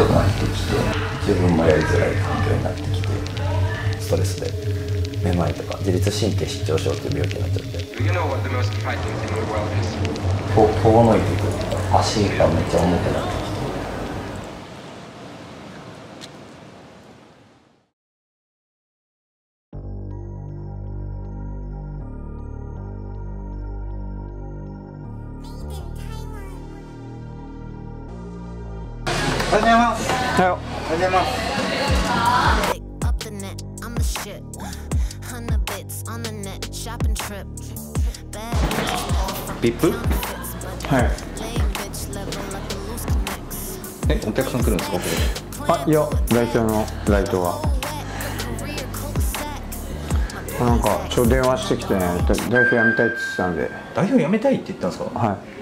くなってきて自分もやりづらい環境になってきてストレスでめまいとか自律神経失調症っていう病気になっちゃって You know what the most exciting thing in the world is? と遠のいていくっていうか足がめっちゃ重くなってきておはようございますビップ？はい。えお客さん来るんですか？これあい。や代表のライトは。なんかちょっと電話してきて代表辞めたいって言ってたんで代表辞めたいって言ったんですか？はい。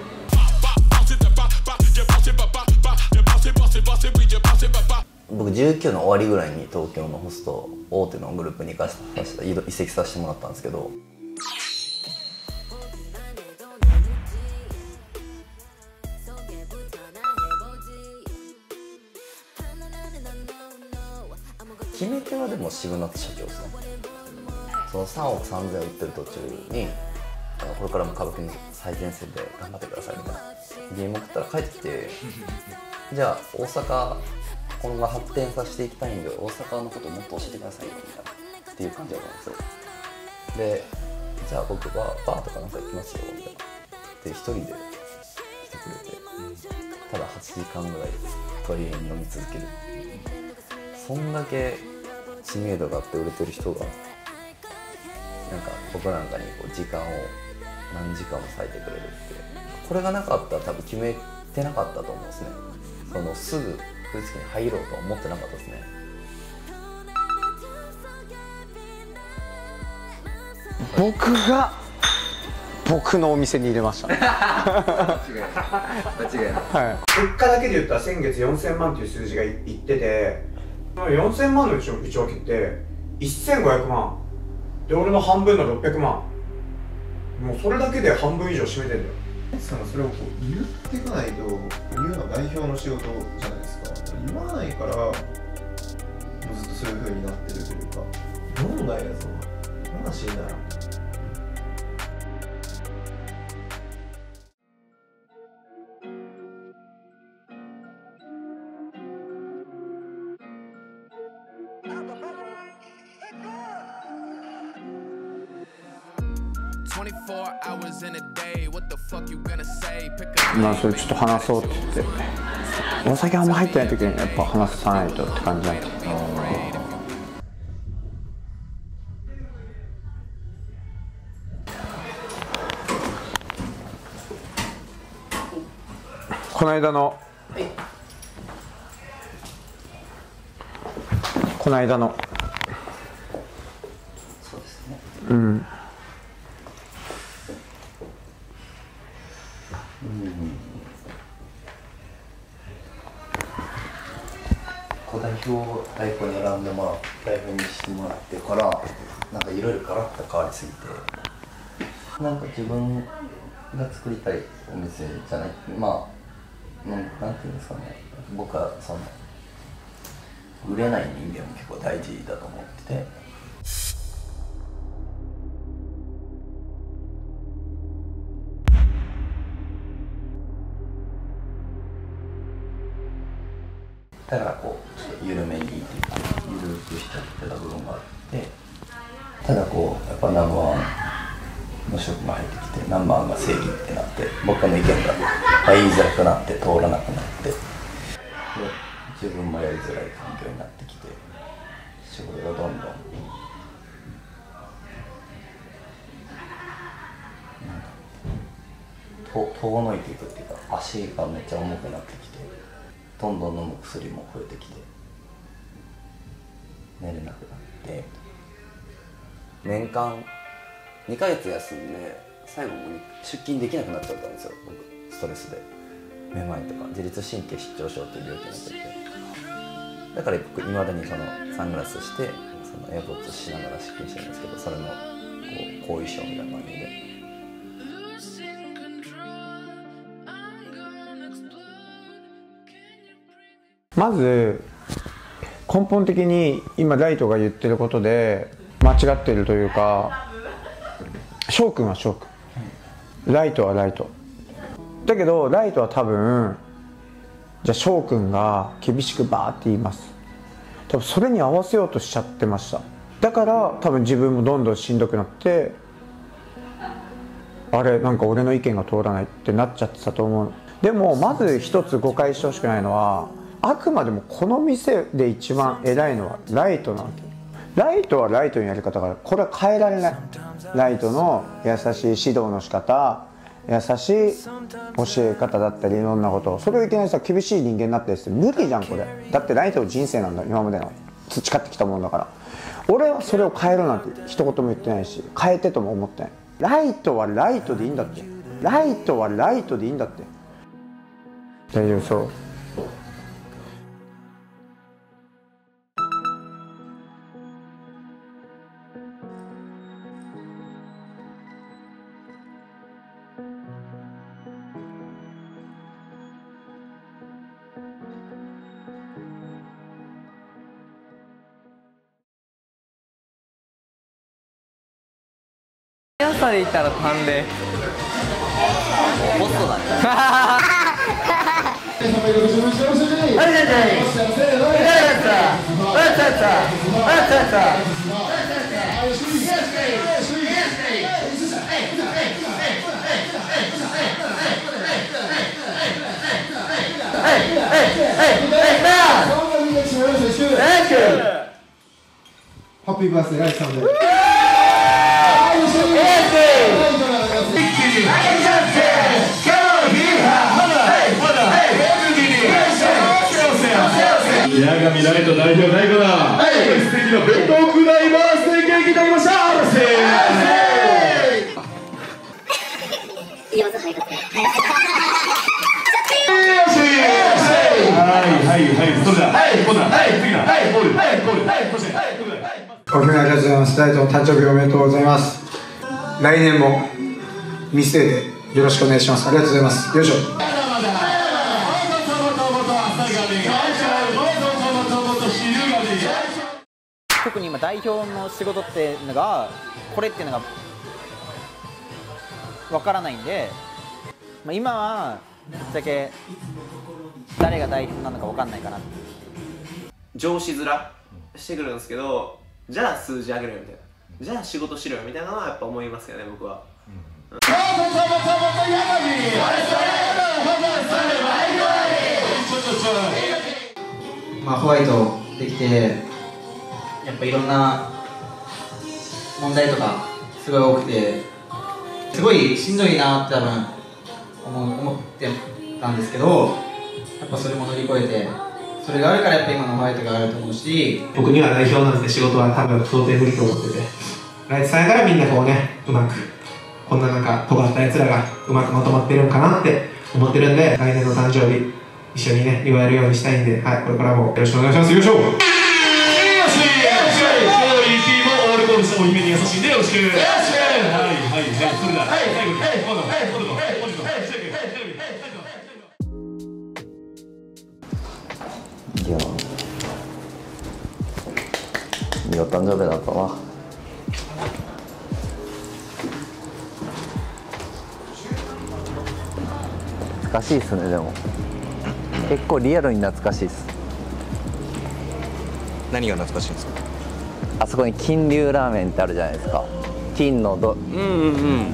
僕19の終わりぐらいに東京のホスト大手のグループに行かせ移籍させてもらったんですけど決め手はでも渋夏社長ですね。その3億3000円売ってる途中にこれからも歌舞伎の最前線で頑張ってくださいみたいな。DM 送ったら帰ってきてじゃあ大阪このまま発展させていきたいんで大阪のこともっと教えてくださいみたいなっていう感じだったんですよ。でじゃあ僕はバーとかなんか行きますよみたいな。で一人で来てくれて。ただ8時間ぐらい取りに飲み続ける。っていうそんだけ知名度があって売れてる人がなんか僕なんかにこう時間を何時間も割いてくれるって。これがなかったら多分決めてなかったと思うんですね。そのすぐに入ろうとは思ってなかったですね。僕が僕のお店に入れました 間違いない。は物価だけで言ったら先月4000万っていう数字がいいっててその4000万のうちの内訳って1500万。で俺の半分の600万。もうそれだけで半分以上占めてんだよ。さんがそれをこう言っていかないと言うのは代表の仕事じゃないですか言わないからもうずっとそういう風になってるというかどんなやつの話になら。まあそれちょっと話そうって言って。お酒あんま入ってない時にやっぱ話さないとって感じなんでこの間のこの間の。そうですね。うんこう代表を代表に選んでもらう代表にしてもらってからなんかいろいろガラッと変わりすぎてなんか自分が作りたいお店じゃないまあなんなんていうんですかね。僕はその売れない人間も結構大事だと思ってて。だからこうにっていうか緩くしちゃってた部分があってただこうやっぱナンバーワンの職が入ってきてナンバーワンが正義ってなって僕の意見が言いづらくなって通らなくなって自分もやりづらい環境になってきて仕事がどんどん遠のいていくっていうか足がめっちゃ重くなってきてどんどん飲む薬も増えてきて寝れなくなって年間2ヶ月休んで最後も出勤できなくなっちゃったんですよ。僕ストレスで。めまいとか自律神経失調症っていう病気になってて。だから僕いまだにそのサングラスしてそのエアポッツしながら出勤してるんですけどそれのこう後遺症みたいな感じで。まず根本的に今ライトが言ってることで間違ってるというか翔くんは翔くんライトはライト。だけどライトは多分じゃあ翔くんが厳しくバーって言います。多分それに合わせようとしちゃってました。だから多分自分もどんどんしんどくなってあれなんか俺の意見が通らないってなっちゃってたと思う。でもまず一つ誤解してほしくないのはあくまでもこの店で一番偉いのはライトなわけ。ライトはライトのやり方があるこれは変えられない。ライトの優しい指導の仕方優しい教え方だったりいろんなこと。それをいきなりさ厳しい人間になったりして無理じゃんこれ。だってライトの人生なんだ今までの培ってきたものだから。俺はそれを変えろなんて一言も言ってないし変えてとも思ってない。ライトはライトでいいんだって。ライトはライトでいいんだって。大丈夫そう。速さで言ったら短麗。ホストだねハッピーバースデーライトさん。で八神ライト代表大子だ素敵な弁当くらいバースデーケーキいた。だきましたはい。はい。はい。それでは。はい。今度ははい。次だはい。ゴールはい。ゴールはい。そしてはい。ゴールはい。おめでとうござい。ます。ライトの誕生日おめでとうござい。ます。来年も見据えてよろしくお願い。します。ありがとうござい。ます。よい。しょ。代表の仕事っていうのがこれっていうのがわからないんで、まあ、今はぶっちゃけ誰が代表なのかわかんないかな。上司面してくるんですけどじゃあ数字上げろよみたいな。じゃあ仕事しろよみたいなのはやっぱ思いますよね僕は、まあ、ホワイトできてやっぱいろんな問題とかすごい多くてすごいしんどいなって多分思思ってたんですけどやっぱそれも乗り越えてそれがあるからやっぱ今のホワイトがあると思うし僕には代表なんて仕事は多分到底無理と思ってて。ライトさんやからみんなこうねうまくこんななんか尖ったやつらがうまくまとまってるんかなって思ってるんで来年の誕生日一緒にね祝えるようにしたいんで、はい、これからもよろしくお願いします。よいしょ。したお姫に優しいんでよろしく。よしはいはい。はいそれでは最後に今度は今度は本日のはいはい。はいいやい。いお誕生日だったな懐かしいっすねでも結構リアルに懐かしい。っす何が懐かしいんですかあそこに金龍ラーメンってあるじゃないですか。金のどうんうんうん。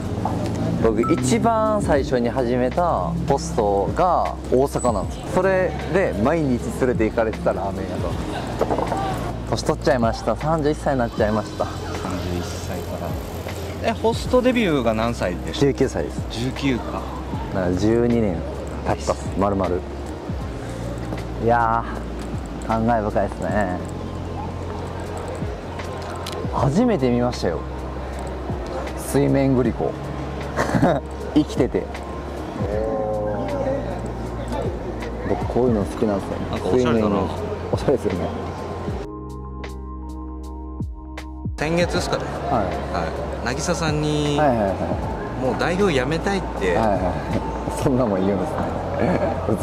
僕一番最初に始めたポストが大阪なんですそれで毎日連れて行かれてたラーメン屋と年取っちゃいました。31歳になっちゃいました。31歳から。えホストデビューが何歳でした？19歳です。19か。だから12年経ったっす丸々いやー感慨深いですね初めて見ましたよ。水面グリコ。生きてて。僕こういうの好きなんですよ。なんかおしゃれだな。水面のおしゃれですよね。先月ですかね。はい。はい。渚さんにはいはいはい。もう代表辞めたいって。はいはいそんなもん言うんですね。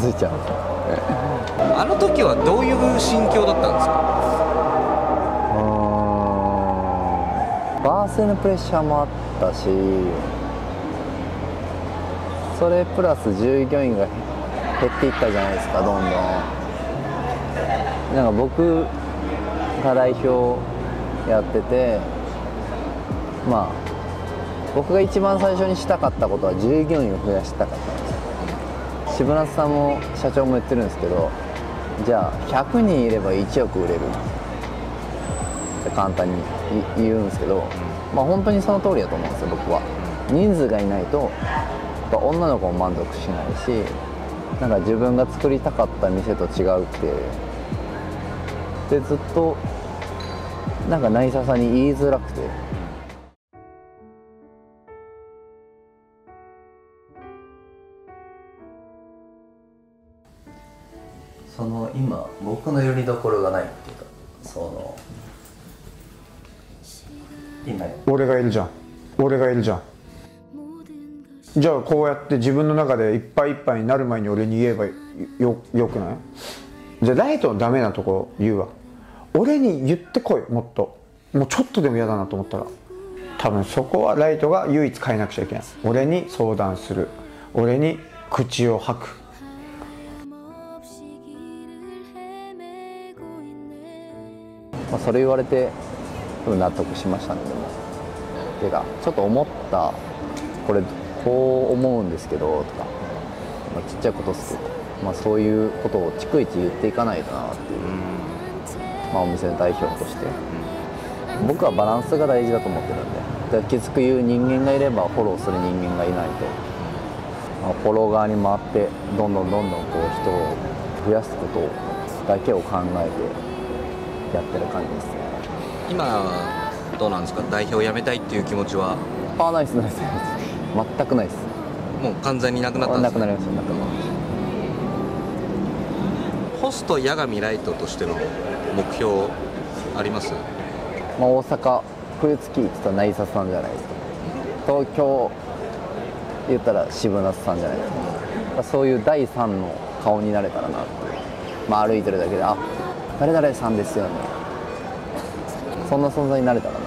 ついちゃうんですねあの時はどういう心境だったんですか？バースへのプレッシャーもあったしそれプラス従業員が減っていったじゃないですかどんどん。なんか僕が代表やっててまあ僕が一番最初にしたかったことは従業員を増やしたかったんです渋夏さんも社長も言ってるんですけどじゃあ100人いれば1億売れる。って簡単に言うんですけど、まあ本当にその通りだと思うんですよ僕は。人数がいないとやっぱ女の子も満足しないしなんか自分が作りたかった店と違うってでずっとなんか渚さんに言いづらくて。その今僕のよりどころがないっていうかその今俺がいるじゃん。俺がいるじゃん。じゃあこうやって自分の中でいっぱいいっぱいになる前に俺に言えばよよくない？じゃあライトのダメなとこ言うわ。俺に言ってこいもっと。もうちょっとでも嫌だなと思ったら。多分そこはライトが唯一変えなくちゃいけない。俺に相談する。俺に口を吐く。まあ、それ言われて多分納得しましたねでも。てかちょっと思ったこれこう思うんですけどとか、まあ、ちっちゃいことですけど、まあ、そういうことを逐一言っていかないとなっていう、まあ、お店の代表として。僕はバランスが大事だと思ってるんで。だからきつく言う人間がいればフォローする人間がいないと、まあ、フォロー側に回ってどんどんどんどんこう人を増やすことだけを考えてやってる感じですね。今どうなんですか？代表を辞めたいっていう気持ちは？あないですないです。全くないです。もう完全になくなったんですなくなりましたなくなりましホスト八神ライトとしての目標あります？まあ、大阪冬月って言ったら渚さんじゃないですか。東京言ったら渋夏さんじゃないですか。そういう第三の顔になれたらなって。まあ歩いてるだけであ誰々さんですよねそんな存在になれたらな。